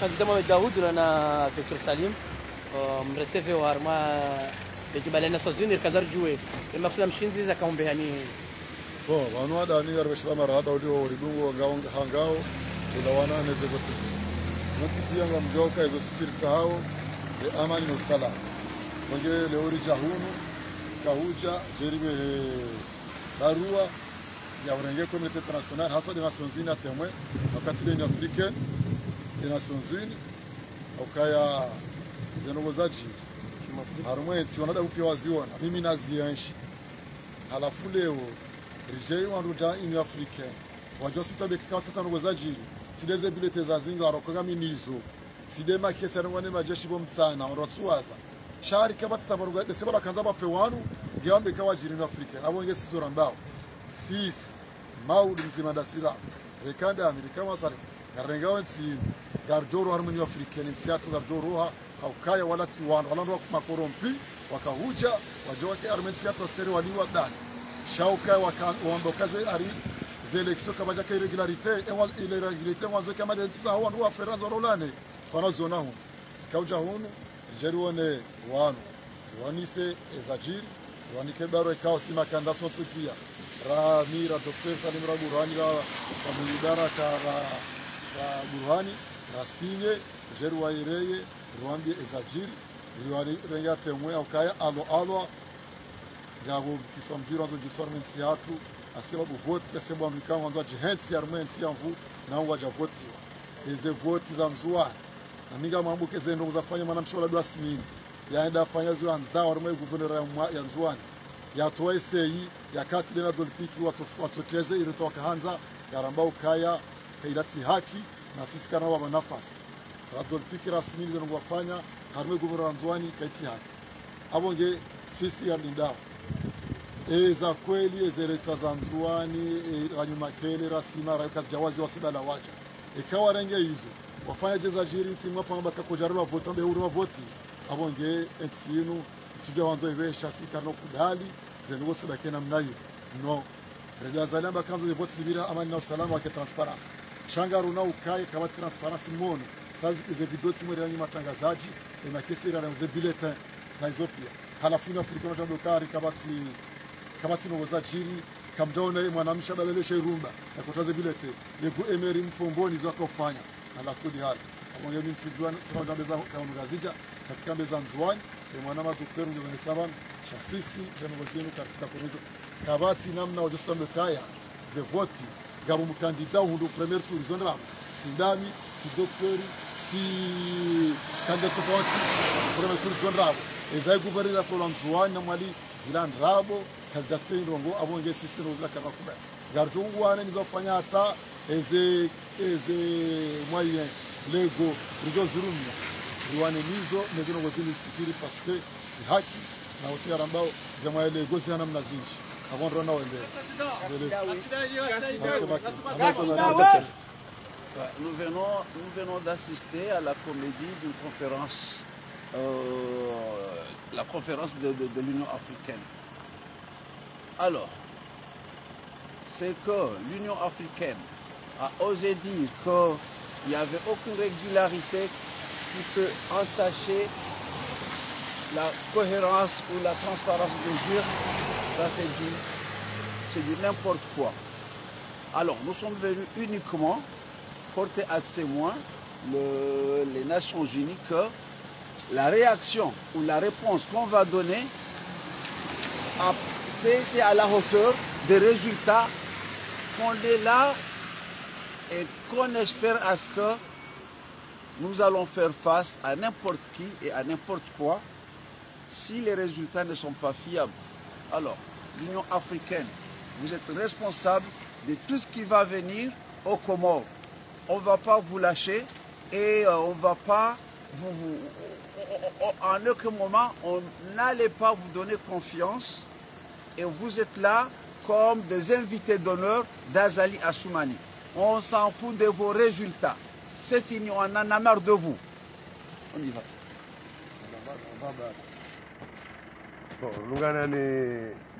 كنت مع داوود ولا في كرساليم مرسي في وهرما بيجي بالنا سوزين الكزر جوي. لما فلم شينزي ذا كون بهني هو وانو هذا نير بش لمر هذا ودي هو ريبو غاو هانغاو ولوانا نزبت نتي تيان غام جو كاي بسير ساو أمان نوصلا ونجي لوري جاهونو كاوجا جيريبي barua ya urenge community transnational hasa ni masonzina temwe wakati ni africaine des ukaya zenogo okaya zenogozaji wanada upia waziona. Mimi nazienshi halafu leo rijei wanduta inu africaine wajua hospital bekikawa sata nogozaji sideze bilete za zinga warokoga minizo side makesi arongwane majeshi bo mtsana ondotsuwaza shari kaba tatabaruga dese bala kanza bafe wanu ngiambe kawa jirino africaine abonge sizora mbao sisi maulu mzima dasira rekanda amerika masari garengawen si garjoro harmoni africaine siatu garjoro ha au kaya wala tsiwano wala ndo makorompi wakahuja wajoke armeni armen siatu astere waliwa dani shauka wamba kaze ari zeleksio kabaja ka irregularité ile irregularité wanzo kama de sa wa ndo afera zorolane wanazona hu kauja hunu jerione wanu wanise ezajiri wanike baro ikao sima kanda sotsu pia. Ra mira dokter salim ra burani ra kamulidara ka ra ra burhani ra jeruwayireye rwambi ezajiri riwari renga temwe aukaya alo alo gabo kisomziro anzo jisor yatu hatu buvoti asewa voti anzo amrika wanzo jihensi armensi yanvu na waja voti. Eze voti za mzuwa na minga mambuke zendo kuzafanya mwana mshola simini. Yaenda fanya zuwa nzao armwe guvernora ya nzuani yatoa eseyi yakati dena dolpiki watoteze ili toka hanza yaramba ukaya kailatsi haki na sisi kana wa nafasi ra dolpiki rasmi zeno wafanya harume gumura nzwani kaitsi haki. Abonge sisi yardindao e za kweli ezereta za Nzwani e, ranyuma kele rasima ra kazi jawazi watudala waja ikawa renge hizo wafanya jeza jiri timwa pamba kakojarwa voto mbe uru voti abonge ensinu suja wanzo ivesha sikano kudali zenugo tsudake namna hiyo no. Rejazalamba kanzo ye voti zibira amani na usalama wake transparency shanga na ukaye kama transparency mono sasa ize video timu ya matangazaji na kesi ira ze bulletin na hizo halafu na Afrika na kabati kabati no jiri kamjaona mwanamsha balelesha irumba na kotaze bilete yego emeri mfomboni zako kufanya ala kudi hali. Amongeni mchujuana tunaona beza kama gazija katika meza nzuani mwana ma ndio ngene chasisi shasisi jenogozini katika korizo kabati namna wajosta mekaya ze voti gabo mukandida hundu premier tour zonra sindami si doktori si kandida tofauti premier tour zonra ezai guvernera tola nzuani na mwali zilan rabo kazi rongo abonge sisi rozila kama garjo garjungu wane nizofanya hata eze eze mwaye lego rijo zirumya riwane nizo nezino gozini sikiri paske si haki na usiara ambao jamaa lego zihana mnazinji Nous venons, nous venons d'assister à la comédie d'une conférence, euh, la conférence de, de, l'Union africaine. Alors, c'est que l'Union africaine a osé dire qu'il n'y avait aucune régularité qui peut entacher la cohérence ou la transparence des urnes, ça c'est du, du n'importe quoi. Alors, nous sommes venus uniquement porter à témoin le- les Nations Unies que la réaction ou la réponse qu'on va donner fait, c'est à la hauteur des résultats qu'on est là et qu'on espère à ce que nous allons faire face à n'importe qui et à n'importe quoi si les résultats ne sont pas fiables. Alors, l'Union africaine, vous êtes responsable de tout ce qui va venir aux Comores. On ne va pas vous lâcher et euh, on ne va pas vous, en aucun moment, on n'allait pas vous donner confiance et vous êtes là comme des invités d'honneur d'Azali Assoumani. On s'en fout de vos résultats. C'est fini, on en a marre de vous. On y va. Bon, lungana ni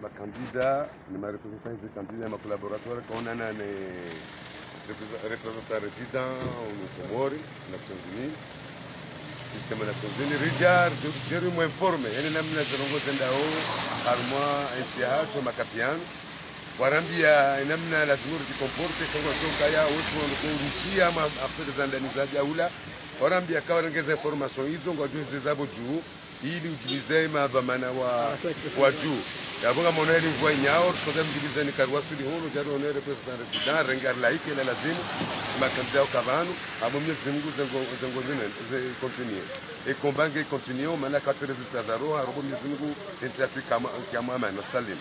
makandida ni marepresentant des candidats ya makolaboratoire kaonana ni representant résident au Comores, Nations Unies, système Nations Unies, Rijar, jeri mwinforme yani namna zirongoza ndao harmwa NCH makapiano warambia namna lazima ujikomporte kama toka ya watu wanakurushia ama za ndani za jaula warambia kawa rengeza information hizo ngo ngwajuzi zabo juu ili ujulize madhamana wa wa juu yabonga mona ili mvua nyao. Tukoze mjulize ni karwa suli hulu jaro ne representant resident rengar laike la lazimu makambia kavanu abo mye zingu zengo zengo zine ze continue. Et kombange continue mana quatre résultats zaro harobo mye zingu initiative kama kama mana salim